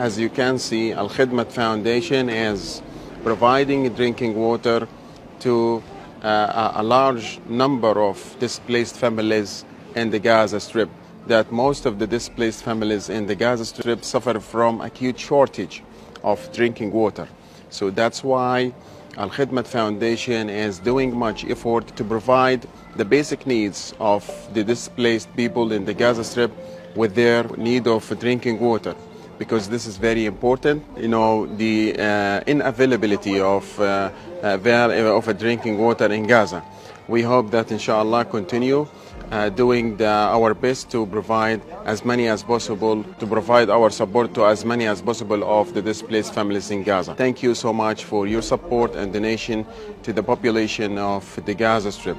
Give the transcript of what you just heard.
as you can see, Al Khidmat Foundation is providing drinking water to uh, a large number of displaced families in the Gaza Strip. That most of the displaced families in the Gaza Strip suffer from acute shortage of drinking water. So that's why Al Khidmat Foundation is doing much effort to provide the basic needs of the displaced people in the Gaza Strip with their need of drinking water because this is very important. You know, the uh, inavailability of, uh, uh, of drinking water in Gaza. We hope that inshallah continue uh, doing the, our best to provide as many as possible, to provide our support to as many as possible of the displaced families in Gaza. Thank you so much for your support and donation to the population of the Gaza Strip.